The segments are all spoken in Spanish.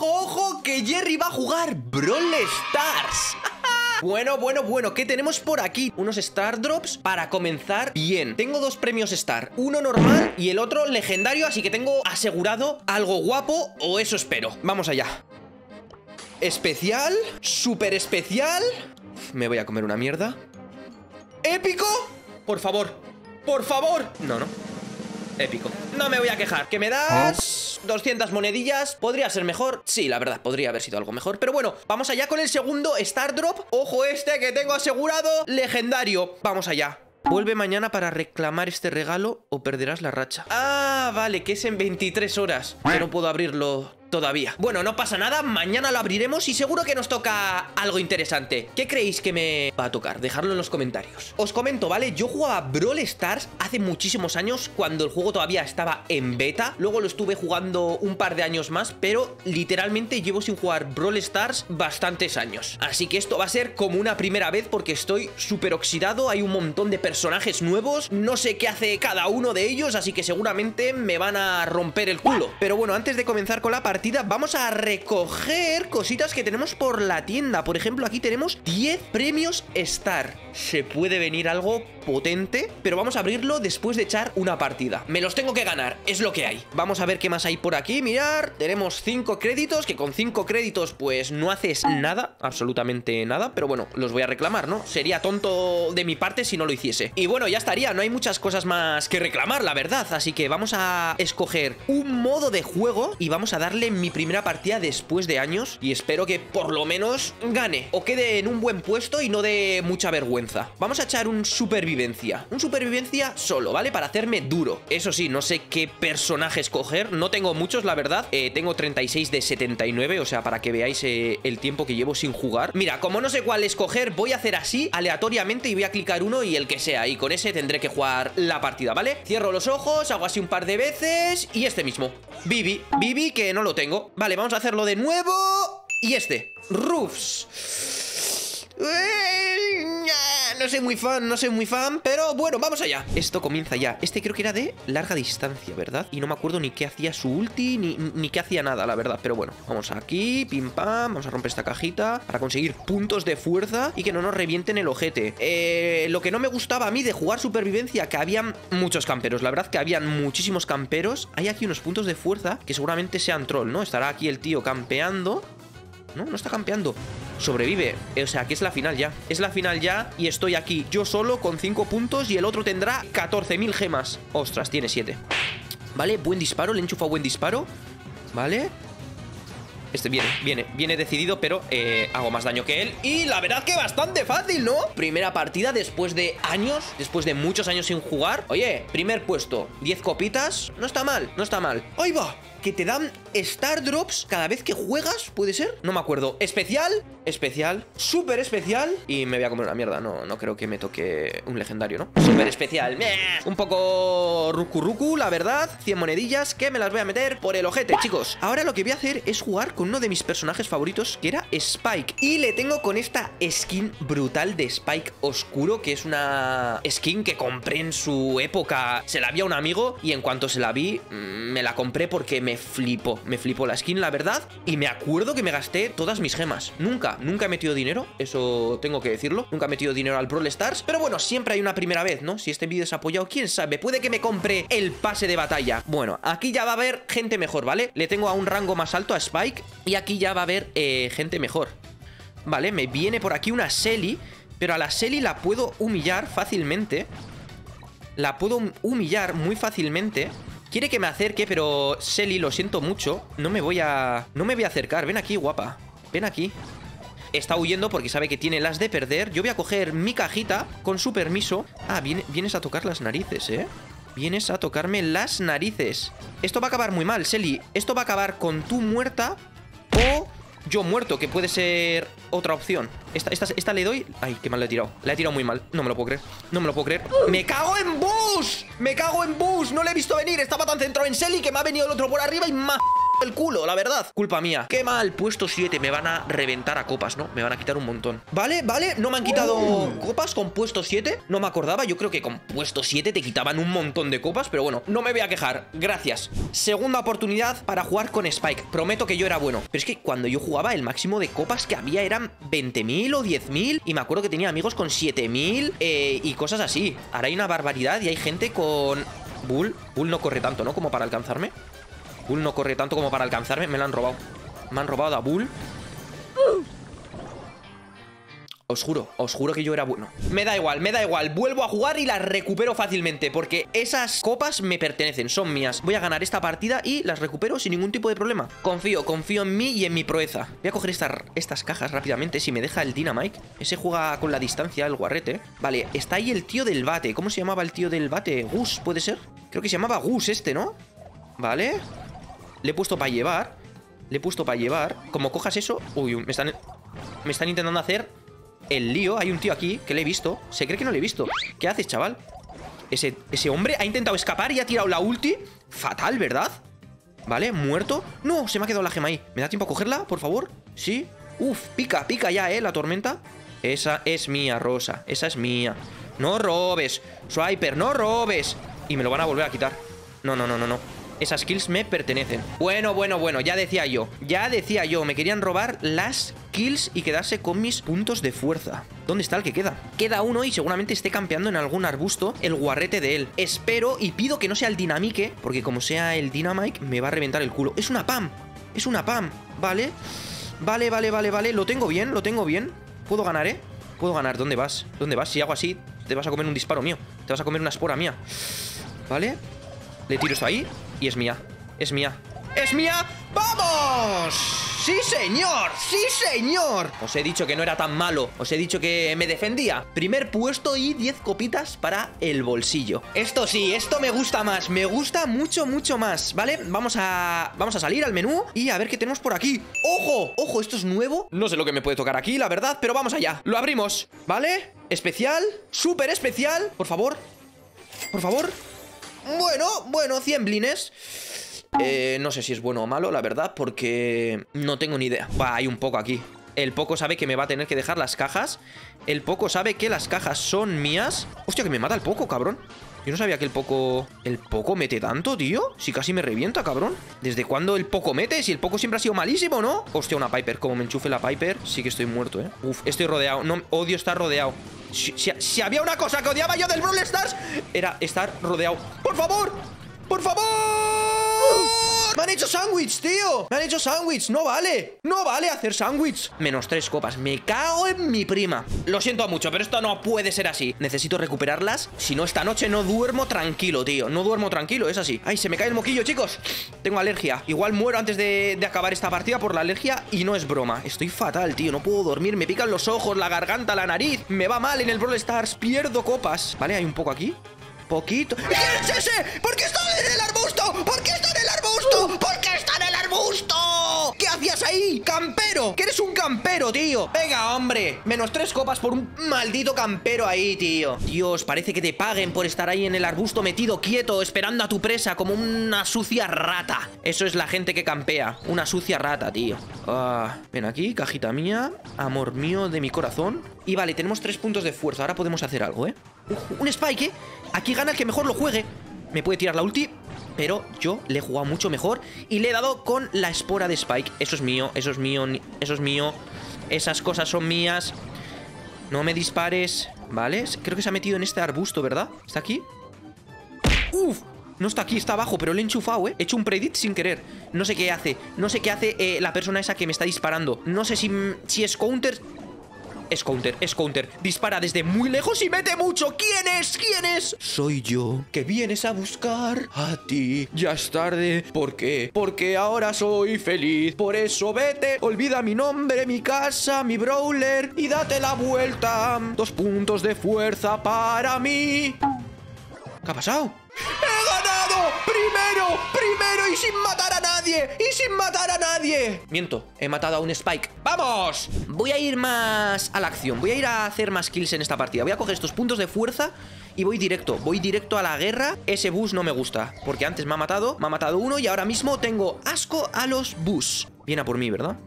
ojo, ojo, que Jerry va a jugar Brawl Stars. Bueno, bueno, bueno, ¿qué tenemos por aquí? Unos Star Drops para comenzar bien. Tengo dos premios Star, uno normal y el otro legendario Así que tengo asegurado algo guapo o eso espero. Vamos allá. Especial, super especial. Me voy a comer una mierda. ¿Épico? Por favor, por favor. No, no. Épico. No me voy a quejar. ¿Que me das? 200 monedillas. ¿Podría ser mejor? Sí, la verdad, podría haber sido algo mejor. Pero bueno, vamos allá con el segundo Star Drop. Ojo este que tengo asegurado. Legendario. Vamos allá. Vuelve mañana para reclamar este regalo o perderás la racha. Ah, vale, que es en 23 horas. Que no puedo abrirlo todavía. Bueno, no pasa nada, mañana lo abriremos y seguro que nos toca algo interesante. ¿Qué creéis que me va a tocar? Dejadlo en los comentarios. Os comento, ¿vale? Yo jugaba Brawl Stars hace muchísimos años cuando el juego todavía estaba en beta. Luego lo estuve jugando un par de años más, pero literalmente llevo sin jugar Brawl Stars bastantes años. Así que esto va a ser como una primera vez porque estoy súper oxidado, hay un montón de personajes nuevos, no sé qué hace cada uno de ellos, así que seguramente me van a romper el culo. Pero bueno, antes de comenzar con la partida, vamos a recoger cositas que tenemos por la tienda. Por ejemplo, aquí tenemos 10 premios Star. Se puede venir algo potente, pero vamos a abrirlo después de echar una partida. Me los tengo que ganar, es lo que hay. Vamos a ver qué más hay por aquí, mirar. Tenemos 5 créditos, que con 5 créditos pues no haces nada, absolutamente nada, pero bueno, los voy a reclamar, ¿no? Sería tonto de mi parte si no lo hiciese. Y bueno, ya estaría, no hay muchas cosas más que reclamar, la verdad. Así que vamos a escoger un modo de juego y vamos a darle mi primera partida después de años y espero que por lo menos gane o quede en un buen puesto y no de mucha vergüenza. Vamos a echar un supervivencia, un supervivencia solo, ¿vale? Para hacerme duro. Eso sí, no sé qué personaje escoger, no tengo muchos, la verdad. Eh, tengo 36 de 79, o sea, para que veáis eh, el tiempo que llevo sin jugar. Mira, como no sé cuál escoger, voy a hacer así, aleatoriamente, y voy a clicar uno y el que sea. Y con ese tendré que jugar la partida, ¿vale? Cierro los ojos, hago así un par de veces y este mismo. Bibi, Bibi, que no lo tengo. Vale, vamos a hacerlo de nuevo. Y este, Roofs. No soy muy fan, no soy muy fan Pero bueno, vamos allá Esto comienza ya Este creo que era de larga distancia, ¿verdad? Y no me acuerdo ni qué hacía su ulti Ni, ni qué hacía nada, la verdad Pero bueno, vamos aquí, pim pam Vamos a romper esta cajita Para conseguir puntos de fuerza Y que no nos revienten el ojete eh, Lo que no me gustaba a mí de jugar supervivencia Que habían muchos camperos La verdad que habían muchísimos camperos Hay aquí unos puntos de fuerza Que seguramente sean troll, ¿no? Estará aquí el tío campeando no, no está campeando. Sobrevive. O sea, que es la final ya. Es la final ya y estoy aquí yo solo con 5 puntos y el otro tendrá 14.000 gemas. Ostras, tiene 7. Vale, buen disparo. Le enchufa buen disparo. Vale. Este viene, viene, viene decidido, pero eh, hago más daño que él. Y la verdad que bastante fácil, ¿no? Primera partida después de años, después de muchos años sin jugar. Oye, primer puesto, 10 copitas. No está mal, no está mal. ¡Ahí va! Que te dan Star Drops cada vez que juegas, ¿puede ser? No me acuerdo. Especial, especial, súper especial. Y me voy a comer una mierda. No, no creo que me toque un legendario, ¿no? Súper especial. Un poco ruku, la verdad. 100 monedillas que me las voy a meter por el ojete, chicos. Ahora lo que voy a hacer es jugar con uno de mis personajes favoritos, que era Spike. Y le tengo con esta skin brutal de Spike oscuro, que es una skin que compré en su época. Se la vi a un amigo y en cuanto se la vi, mm, me la compré porque me me flipó, me flipó la skin, la verdad. Y me acuerdo que me gasté todas mis gemas. Nunca, nunca he metido dinero, eso tengo que decirlo. Nunca he metido dinero al Brawl Stars. Pero bueno, siempre hay una primera vez, ¿no? Si este vídeo es apoyado, quién sabe, puede que me compre el pase de batalla. Bueno, aquí ya va a haber gente mejor, ¿vale? Le tengo a un rango más alto a Spike y aquí ya va a haber eh, gente mejor. Vale, me viene por aquí una Selly, pero a la Selly la puedo humillar fácilmente. La puedo humillar muy fácilmente Quiere que me acerque, pero Selly, lo siento mucho. No me voy a... No me voy a acercar. Ven aquí, guapa. Ven aquí. Está huyendo porque sabe que tiene las de perder. Yo voy a coger mi cajita con su permiso. Ah, vienes a tocar las narices, ¿eh? Vienes a tocarme las narices. Esto va a acabar muy mal, Selly. Esto va a acabar con tu muerta o yo muerto, que puede ser otra opción. Esta, esta, esta le doy... Ay, qué mal le he tirado. Le he tirado muy mal. No me lo puedo creer. No me lo puedo creer. ¡Me cago en bus! ¡Me cago en bus! No le he visto venir. Estaba tan centrado en Selly que me ha venido el otro por arriba y más... el culo, la verdad. Culpa mía. Qué mal, puesto 7. Me van a reventar a copas, ¿no? Me van a quitar un montón. Vale, vale. No me han quitado copas con puesto 7. No me acordaba. Yo creo que con puesto 7 te quitaban un montón de copas. Pero bueno, no me voy a quejar. Gracias. Segunda oportunidad para jugar con Spike. Prometo que yo era bueno. Pero es que cuando yo jugaba, el máximo de copas que había eran 20.000 o 10.000. Y me acuerdo que tenía amigos con 7.000 eh, y cosas así. Ahora hay una barbaridad y hay gente con... Bull. Bull no corre tanto, ¿no? Como para alcanzarme. Bull no corre tanto como para alcanzarme. Me lo han robado. Me han robado a Bull. Os juro, os juro que yo era bueno. Me da igual, me da igual. Vuelvo a jugar y las recupero fácilmente. Porque esas copas me pertenecen, son mías. Voy a ganar esta partida y las recupero sin ningún tipo de problema. Confío, confío en mí y en mi proeza. Voy a coger estas cajas rápidamente. Si me deja el Dynamite. Ese juega con la distancia, el guarrete. Vale, está ahí el tío del bate. ¿Cómo se llamaba el tío del bate? Gus, ¿puede ser? Creo que se llamaba Gus este, ¿no? Vale. Le he puesto para llevar. Le he puesto para llevar. Como cojas eso... Uy, me están... Me están intentando hacer el lío. Hay un tío aquí que le he visto. Se cree que no le he visto. ¿Qué haces, chaval? Ese, ese hombre ha intentado escapar y ha tirado la ulti. Fatal, ¿verdad? Vale, muerto. No, se me ha quedado la gema ahí. ¿Me da tiempo a cogerla, por favor? Sí. Uf, pica, pica ya, ¿eh? La tormenta. Esa es mía, Rosa. Esa es mía. No robes. Swiper, no robes. Y me lo van a volver a quitar. No, no, no, no, no. Esas kills me pertenecen. Bueno, bueno, bueno, ya decía yo. Ya decía yo, me querían robar las kills y quedarse con mis puntos de fuerza. ¿Dónde está el que queda? Queda uno y seguramente esté campeando en algún arbusto el guarrete de él. Espero y pido que no sea el dinamique, porque como sea el dinamite, me va a reventar el culo. Es una PAM. Es una PAM. Vale. Vale, vale, vale, vale. Lo tengo bien, lo tengo bien. Puedo ganar, ¿eh? Puedo ganar. ¿Dónde vas? ¿Dónde vas? Si hago así, te vas a comer un disparo mío. Te vas a comer una espora mía. ¿Vale? Le tiro eso ahí y es mía. Es mía. ¡Es mía! ¡Vamos! ¡Sí, señor! ¡Sí, señor! Os he dicho que no era tan malo. Os he dicho que me defendía. Primer puesto y 10 copitas para el bolsillo. Esto sí, esto me gusta más. Me gusta mucho, mucho más. ¿Vale? Vamos a, vamos a salir al menú y a ver qué tenemos por aquí. ¡Ojo! ¡Ojo! ¿Esto es nuevo? No sé lo que me puede tocar aquí, la verdad, pero vamos allá. Lo abrimos. ¿Vale? Especial. Súper especial. Por favor. Por favor. Bueno, bueno, 100 blines. Eh, no sé si es bueno o malo, la verdad, porque no tengo ni idea. Va, hay un poco aquí. El poco sabe que me va a tener que dejar las cajas. El poco sabe que las cajas son mías. Hostia, que me mata el poco, cabrón. Yo no sabía que el poco... ¿El poco mete tanto, tío? Si casi me revienta, cabrón. ¿Desde cuándo el poco mete? Si el poco siempre ha sido malísimo, ¿no? Hostia, una Piper. Como me enchufe la Piper, sí que estoy muerto, ¿eh? Uf, estoy rodeado. No, odio estar rodeado. Si, había una cosa que odiaba yo del Brawl Stars, era estar rodeado. ¡Por favor! ¡Por favor! ¡Me han hecho sándwich, tío! ¡Me han hecho sándwich! ¡No vale! ¡No vale hacer sándwich! Menos tres copas. Me cago en mi prima. Lo siento mucho, pero esto no puede ser así. Necesito recuperarlas. Si no, esta noche no duermo tranquilo, tío. No duermo tranquilo, es así. ¡Ay, se me cae el moquillo, chicos! Tengo alergia. Igual muero antes de, de acabar esta partida por la alergia y no es broma. Estoy fatal, tío. No puedo dormir. Me pican los ojos, la garganta, la nariz. Me va mal en el Brawl Stars. Pierdo copas. Vale, hay un poco aquí. Poquito. ¿Quién es? ¿Por qué está en el arbusto? ¿Por qué ¿Por qué está en el arbusto? ¿Qué hacías ahí? ¡Campero! ¡Que eres un campero, tío! Venga, hombre. Menos tres copas por un maldito campero ahí, tío. Dios, parece que te paguen por estar ahí en el arbusto metido quieto, esperando a tu presa como una sucia rata. Eso es la gente que campea. Una sucia rata, tío. Ah, ven aquí, cajita mía. Amor mío de mi corazón. Y vale, tenemos tres puntos de fuerza. Ahora podemos hacer algo, ¿eh? un Spike, ¿eh? Aquí gana el que mejor lo juegue. Me puede tirar la ulti, pero yo le he jugado mucho mejor y le he dado con la espora de Spike. Eso es mío, eso es mío, eso es mío. Esas cosas son mías. No me dispares, ¿vale? Creo que se ha metido en este arbusto, ¿verdad? ¿Está aquí? ¡Uf! No está aquí, está abajo, pero le he enchufado, ¿eh? He hecho un predit sin querer. No sé qué hace. No sé qué hace eh, la persona esa que me está disparando. No sé si, si es counter... Es counter. Dispara desde muy lejos y mete mucho. ¿Quién es? ¿Quién es? Soy yo, que vienes a buscar a ti. Ya es tarde. ¿Por qué? Porque ahora soy feliz. Por eso vete, olvida mi nombre, mi casa, mi brawler y date la vuelta. Dos puntos de fuerza para mí. ¿Qué ha pasado? Primero, primero y sin matar a nadie. Y sin matar a nadie. Miento, he matado a un Spike. ¡Vamos! Voy a ir más a la acción. Voy a ir a hacer más kills en esta partida. Voy a coger estos puntos de fuerza y voy directo, voy directo a la guerra Ese bus no me gusta, porque antes me ha matado Me ha matado uno y ahora mismo tengo asco a los bus Viene a por mí, ¿verdad?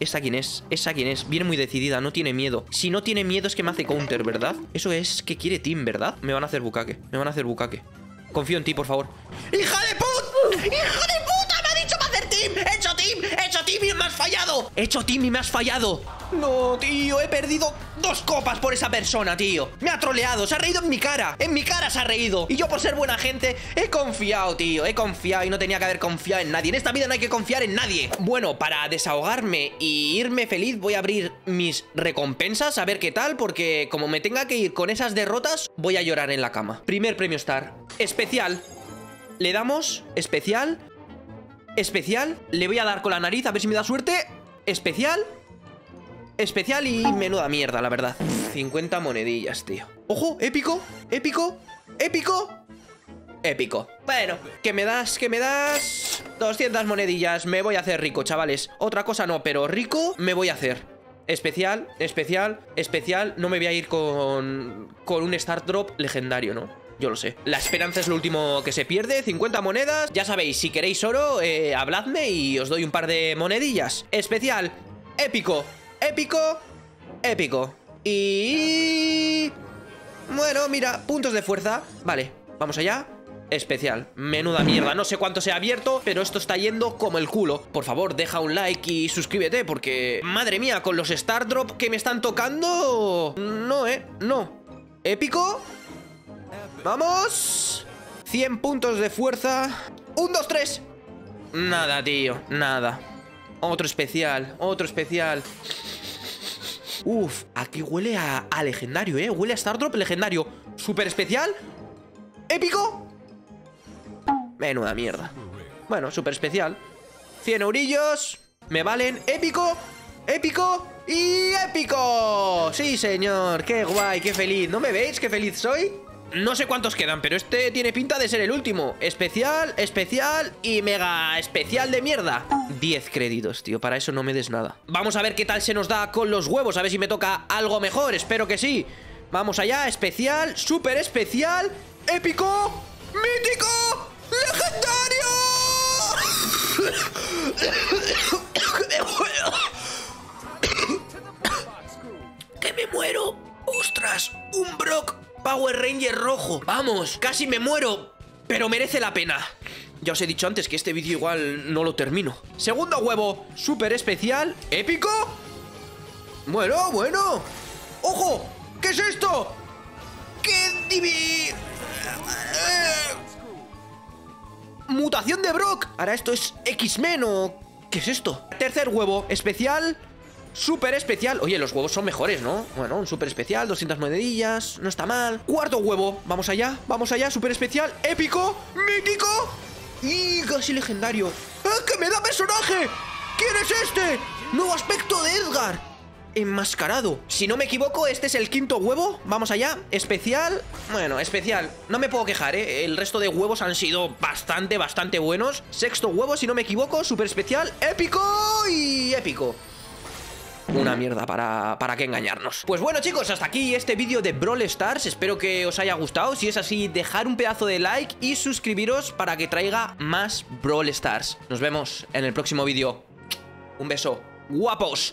¿Esa quién es? ¿Esa quién es? Viene muy decidida, no tiene miedo Si no tiene miedo es que me hace counter, ¿verdad? Eso es que quiere team, ¿verdad? Me van a hacer bucaque, me van a hacer bucaque Confío en ti, por favor ¡Hija de puta! ¡Hija de puta! ¡Me ha dicho para hacer team! ¡He hecho team! ¡He hecho team y me has fallado! ¡He hecho team y me has fallado! No, tío, he perdido dos copas por esa persona, tío Me ha troleado, se ha reído en mi cara En mi cara se ha reído Y yo por ser buena gente he confiado, tío He confiado y no tenía que haber confiado en nadie En esta vida no hay que confiar en nadie Bueno, para desahogarme y irme feliz Voy a abrir mis recompensas A ver qué tal, porque como me tenga que ir con esas derrotas Voy a llorar en la cama Primer premio Star Especial Le damos Especial Especial Le voy a dar con la nariz a ver si me da suerte Especial especial y menuda mierda, la verdad 50 monedillas, tío ¡Ojo! ¡Épico! ¡Épico! ¡Épico! Épico Bueno, ¿qué me das? ¿Qué me das? 200 monedillas Me voy a hacer rico, chavales Otra cosa no, pero rico me voy a hacer Especial, especial, especial No me voy a ir con, con un Star Drop legendario, ¿no? Yo lo sé. La esperanza es lo último que se pierde. 50 monedas. Ya sabéis, si queréis oro, eh, habladme y os doy un par de monedillas. Especial, épico, épico, épico. Y... Bueno, mira, puntos de fuerza. Vale, vamos allá. Especial, menuda mierda No sé cuánto se ha abierto, pero esto está yendo como el culo Por favor, deja un like y suscríbete Porque, madre mía, con los Star Drop que me están tocando No, eh, no Épico Vamos. 100 puntos de fuerza. 1, 2, 3 Nada, tío, nada. Otro especial, otro especial. Uf, aquí huele a, legendario, ¿eh? Huele a Stardrop legendario. Súper especial. Épico. Menuda mierda. Bueno, súper especial. 100 eurillos. Me valen. Épico. Épico y épico. Sí, señor. Qué guay, qué feliz. ¿No me veis qué feliz soy? No sé cuántos quedan, pero este tiene pinta de ser el último. Especial, especial y mega especial de mierda. 10 créditos, tío, para eso no me des nada. Vamos a ver qué tal se nos da con los huevos. A ver si me toca algo mejor, espero que sí. Vamos allá, especial, súper especial Épico, mítico, legendario Rojo. Vamos, casi me muero, pero merece la pena. Ya os he dicho antes que este vídeo igual no lo termino. Segundo huevo, súper especial, épico. Bueno, bueno. ¡Ojo! ¿Qué es esto? ¡Qué divi... Mutación de Brock. Ahora esto es X-Men o... ¿Qué es esto? Tercer huevo, especial... Súper especial. Oye, los huevos son mejores, ¿no? Bueno, un súper especial, 200 monedillas, no está mal. Cuarto huevo, vamos allá, vamos allá, súper especial, épico, mítico y casi legendario. ¡Ah, que me da personaje! ¿Quién es este? Nuevo aspecto de Edgar. Enmascarado. Si no me equivoco, este es el quinto huevo. Vamos allá. Especial. Bueno, especial. No me puedo quejar, ¿eh? El resto de huevos han sido bastante, bastante buenos. Sexto huevo, si no me equivoco. Súper especial, épico y épico una mierda para, para que engañarnos. Pues bueno chicos, hasta aquí este vídeo de Brawl Stars. Espero que os haya gustado. Si es así, dejar un pedazo de like y suscribiros para que traiga más Brawl Stars. Nos vemos en el próximo vídeo. Un beso, guapos